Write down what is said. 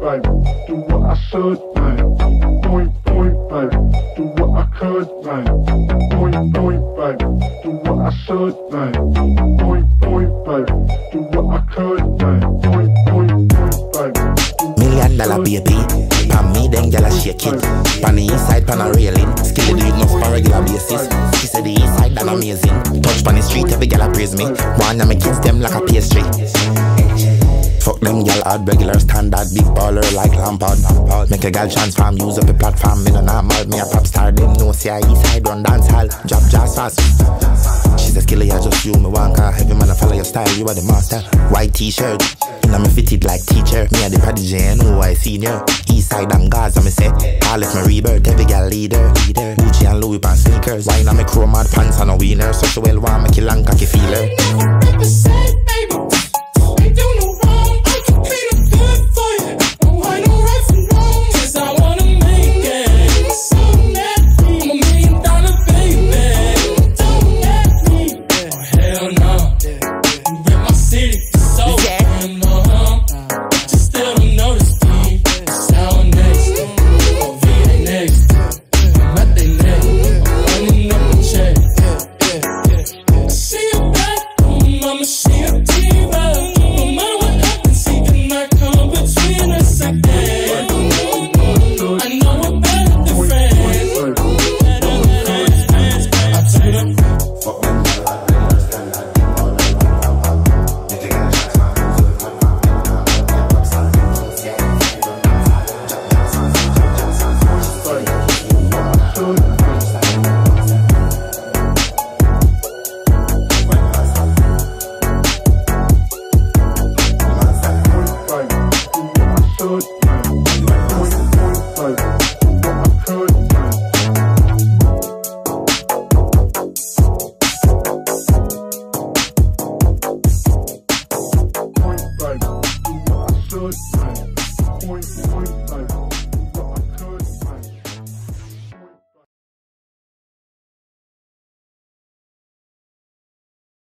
baby. Do what I should, man. Point, point, baby. Do what I could, man. Point, point, baby. Do what I should, man. Point, point, baby. Do what I could, man. Point, point, point, baby. Million dollar baby. Pan me, then gyal a shake it. Pan the east side, pan a railing. Skill do it enough on regular basis. She said the east side done amazing. Touch pan the street, every gyal a praise me. One of my kids them like a pastry. Fuck them gal hard regular standard big baller like Lampard. Make a gal transform, use up a platform. Me no normal, me a pop star. Them know see I east side run dance hall. Drop jazz fast. She's a killer, I just you me car. Heavy man, I follow your style, you are the master. White t-shirt, and me fitted like teacher. Me a the prodigy, and who I senior. East side and Gaza, me say. All if me rebirth, every gal leader. Gucci and Louis Vuitton sneakers. Wine on me Chrome Hearts pants and a wiener. A well want me kill and cocky Diva. Bye.